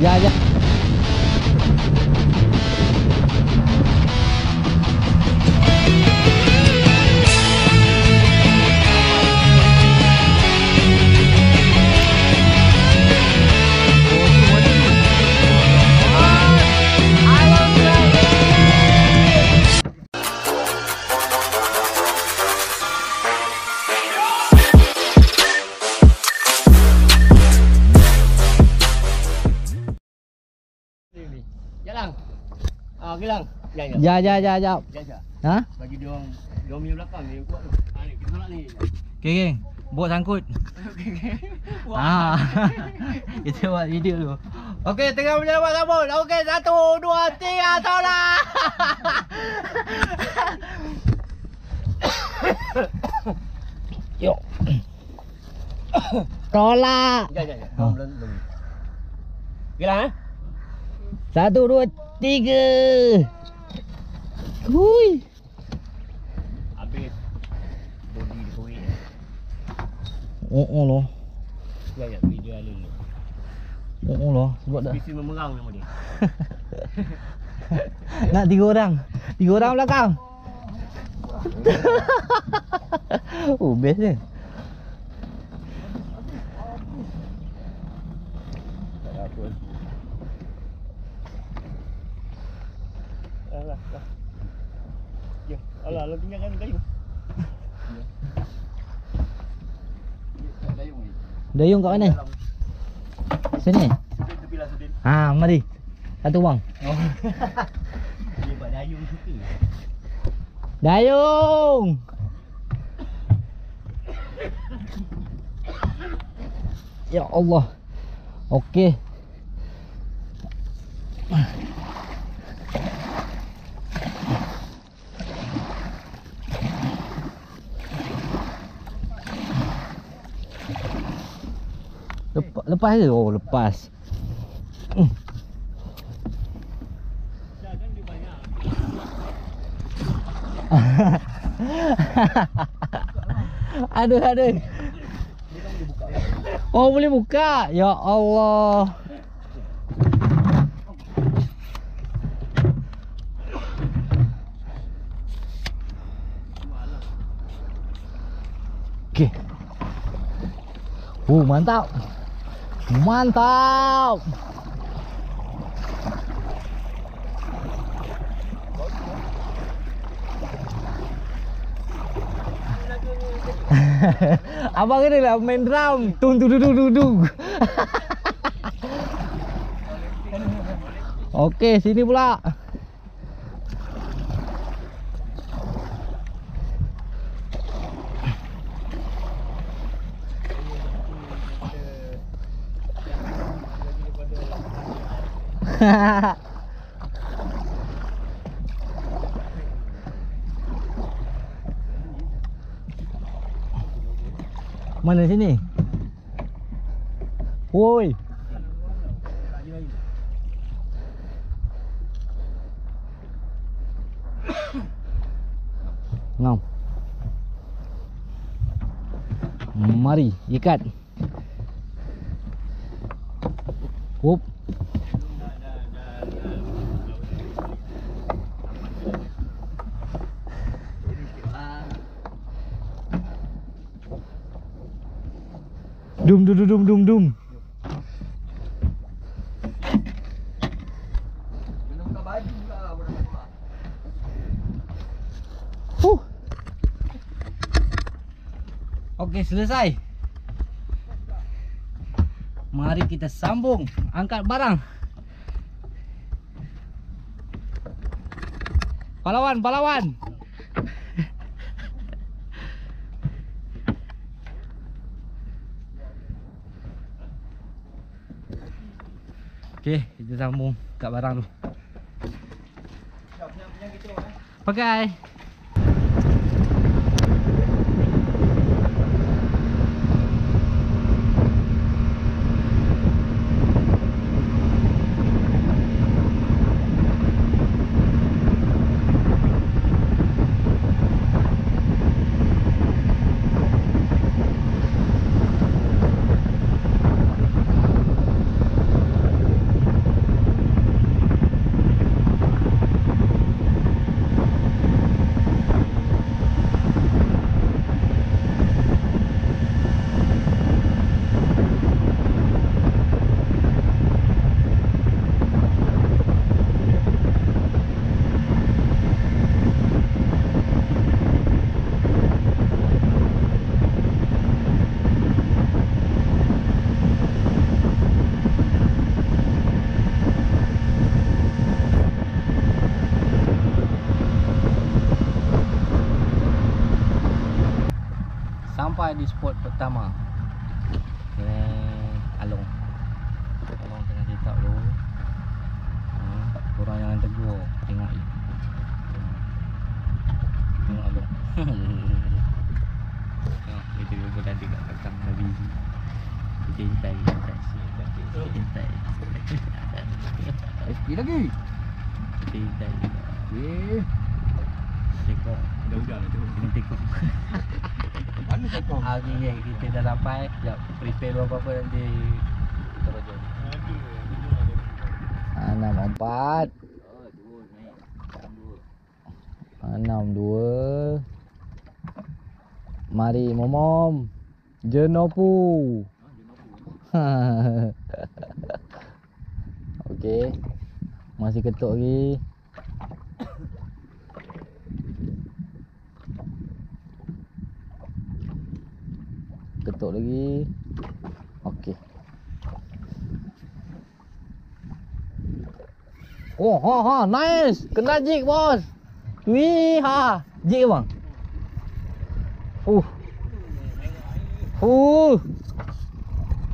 Ya, ya. Gelang. Ya, ya. Ya, ya, ya, ya. Ha? Bagi dia orang dia orang punya belakang ni kuat tu. Ah, ni kita tolak ni. Okey, geng. Buat sangkut. Ah. Kita buat video dulu. Okey, tengah menyelamat sambut. Okey, satu, dua, tiga, tolak. Yo. Tolak. Ya, ya, ya. Belum, belum. Gelang eh? Satu, dua, tiga. Hui. Habis. Body dia korek. Oh, oh loh. Ya, ya. Video alun ni. Oh, oh loh. Sebab dah. Bisi memerang nama dia. Nak tiga orang. Tiga orang belakang. oh, best je. Tak ada apa. Alah, alah. Ya, alah, alah tinggalkan kayu. Ya. Ya, dayung ni. Dayung kat mana? Sini. Tepi lah. Ha, mari. Satu bang. Oh. Dia buat dayung suka. Dayung. Ya Allah. Okey. Lepas, ke? Oh, lepas. Hmm. Aduh, aduh. Oh, boleh buka. Ya Allah. Okey. Oh, mantap. Mantap. Abang kena lah main drum. Tung tung tung tung tung. Okey, sini pula. Mana sini? Woi. Ngam. Mari ikat. Whoop. Dum dum dum dum dum. Okey, selesai. Mari kita sambung angkat barang. Pahlawan, pahlawan. Okey, kita sambung kat barang tu. Pakai. Spot pertama. Ini Along. Along tengah letak dulu. Hmm, korang jangan tegur. Tengok ni. Tengok Along. Tengok kita juga tadi kat belakang Nabi. Kita hintai, hintai. Kita hintai. Sikit lagi. Kita hintai. Eh, Tengok. Dah udah lah tu. Kena tengok. mana tekong? Ah, okay, okay. Kita dah sampai. Sekejap. Prepare dulu apa-apa nanti. Kita rojok. Enam empat. Enam dua. Mari momom. Jenopu. Okey. Masih ketuk lagi. Ketuk lagi. Okey. Oh, ha, nice. Kena jig, bos. Wih, ha. Jig bang. Uh. Uh.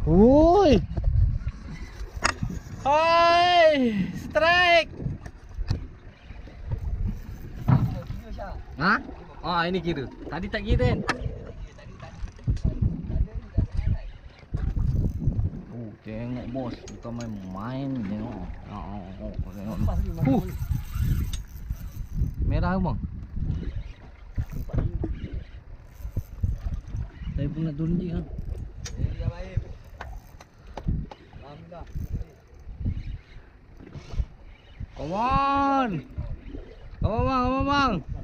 Ui. Hai, strike. Ha? Ah, ini kira. Tadi tak kira kan? Tengok bos, bukan main-main tengok. Oh, oh, oh, tengok. Uh. Merah bang. Saya pun nak turun je ha. Come on. Come on bang, come on bang.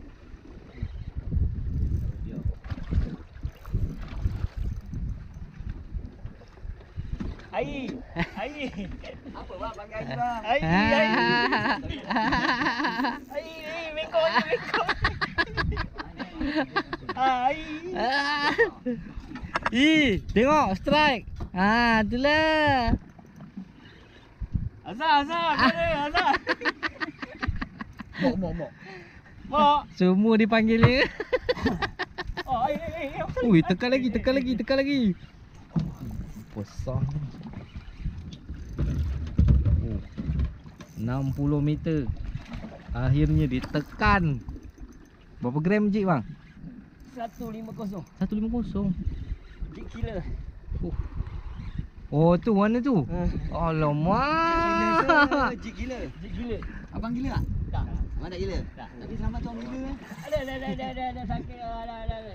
Air. Air. Apa bang panggil air bang? Air. Air. Air ni mekong je mekong. Air. Ih, tengok strike. Ha, itulah. Azhar, Azhar, mana Azhar? Mok, mok, mok. Mak. Semua dipanggil dia. Oh, air, air, air. Ui, tekan lagi, tekan lagi, tekan lagi. Besar ni. 60 meter. Akhirnya ditekan. Berapa gram jig bang? 150. 150. Jig killer. Oh tu mana tu? Ha. Alamak. Jig gila. Jig killer. Abang gila tak? Tak. Abang tak gila? Tak. Tapi selamat tu orang gila eh. Ada, ada, ada, ada, ada, ada sakit. Ada, ada, ada.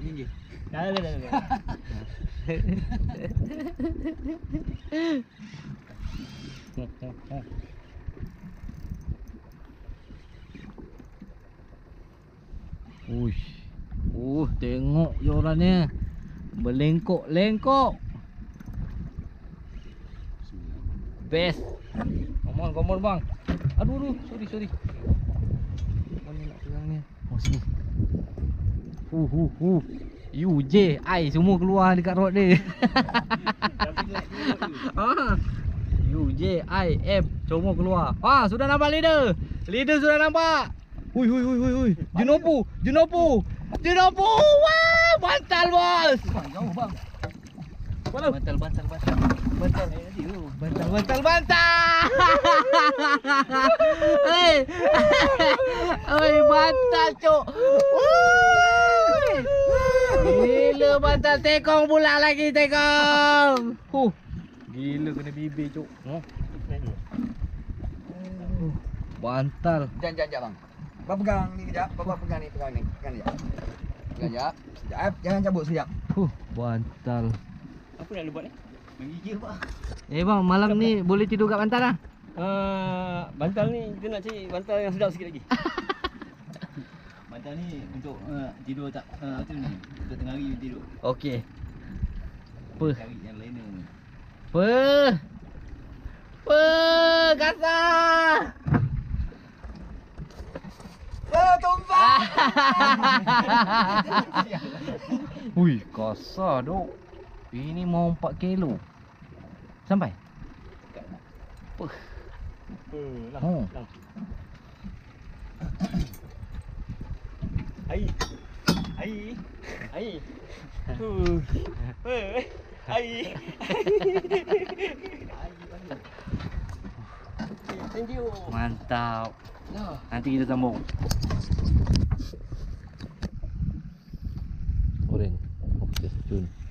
Ini je. Uish. Uh, tengok je orangnya. Berlengkok-lengkok. Best. Come on, come on bang. Aduh, aduh. Sorry, sorry. Mana nak pegang ni? Oh, sini. Uh, uh, uh. You, J, I semua keluar dekat rod dia. U J I M semua keluar. Ah sudah nampak leader. Leader sudah nampak. Hui hui hui hui hui. Jenopu, Jenopu. Jenopu. Wah, bantal bos. Jauh bang. Bantal, bantal, bantal. Bantal. Eh, tu. Bantal bantal bantal. Hei. Oi, bantal cuk. Woi. Gila bantal tekong pula lagi tekong. Huh. Gila kena bibir cuk. Oh. Bantal. Jangan, jangan, jangan bang. Abang pegang ni kejap. Abang pegang ni, pegang ni. Pegang ni kejap. Pegang kejap. Sekejap. eh. Jangan cabut sekejap. Huh, bantal. Apa nak lu buat ni? Menggigil bang. Eh bang, malam ni boleh tidur kat bantal lah. Uh, bantal ni kita nak cari bantal yang sedap sikit lagi. Bantal ni untuk uh, tidur tak uh, tu ni. Untuk tengah hari tidur. Okey. Apa? Cari yang lain ni. Apa? Apa? Kasar. Oh, tumpah! Ui, kasar dok. Ini mau 4 kilo. Sampai? Apa? Hmm, lah. Oh. Lah. Ai. Ai. Ai. Huh. Hei. Ai. Thank you. Mantap. Nanti kita sambung. Oren. Okey, cun.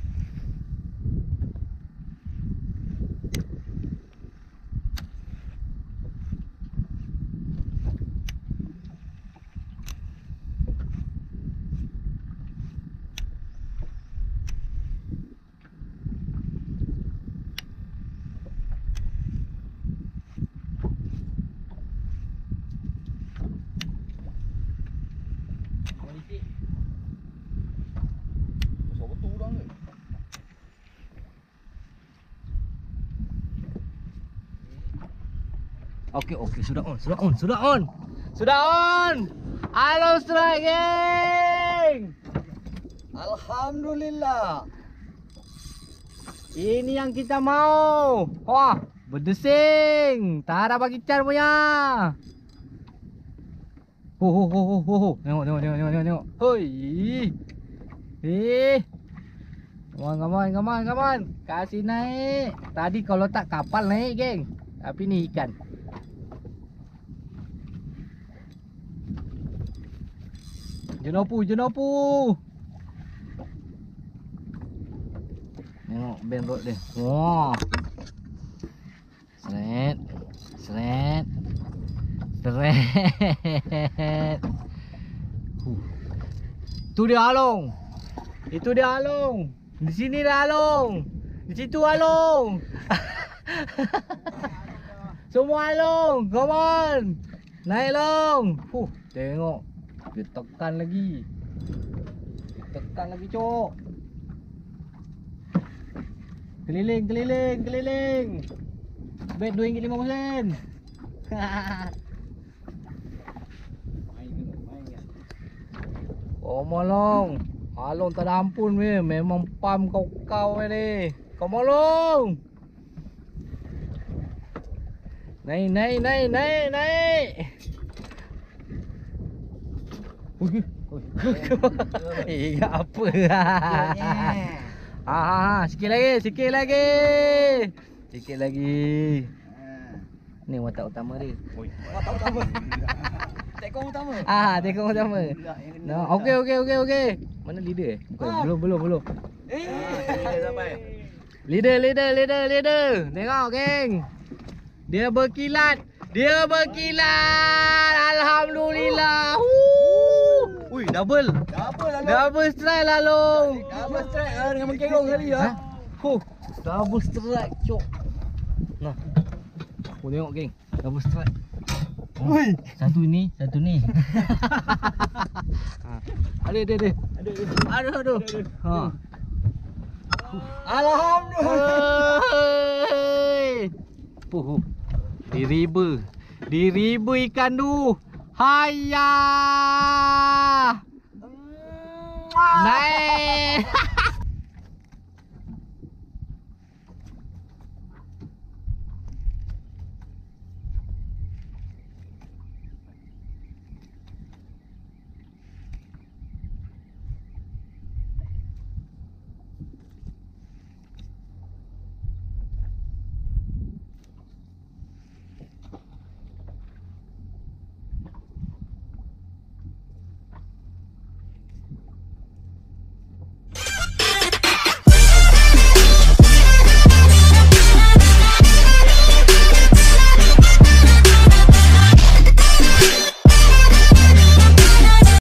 Okey, okey, sudah on, sudah on, sudah on. Sudah on. Halo strike gang. Alhamdulillah. Ini yang kita mau. Wah, berdesing. Tara bagi car punya. Ho ho ho ho ho. Tengok tengok tengok tengok tengok. Hoi. Eh. Come on, come on. Kasih naik. Tadi kalau tak kapal naik, geng. Tapi ni ikan. Jenopu, jenopu. Tengok band road dia. Wah. Seret. Seret. Seret. Huh. Tu dia Along. Itu dia Along. Di sini dia Along. Di situ Along. Semua Along. Come on. Naik Long. Huh, tengok. Dia tekan lagi. Tekan lagi, cok. Keliling, keliling, keliling. Bet RM2.50. Oh molong. Along tak ada ampun weh. Memang pam kau-kau ni. Kau molong. Naik, naik, naik, naik, naik. Eh, apa? Ah, sikit lagi, sikit lagi. Sikit lagi. Ni watak utama dia. Oi. Wah, tahu utama. Tekong utama. Ah, tengok utama. No, okey okey okey okey. Mana leader eh? Bukan, Ah. belum belum belum. Eh, Dia sampai. Leader leader leader leader. Tengok geng. Dia berkilat. Dia berkilat. Alhamdulillah. Woo. Ui, double. Apa lalu? Double strike lah long. Double strike ah, dengan mengkerong kali Ha? ya. Huh. Double strike, cok. Nah. Aku tengok geng. Double strike. Ui. Satu ni, satu ni. ha. Ada ada ada. Aduh aduh. Ha. Alhamdulillah. Puh. Di riba. Di riba 嗨呀！嗯。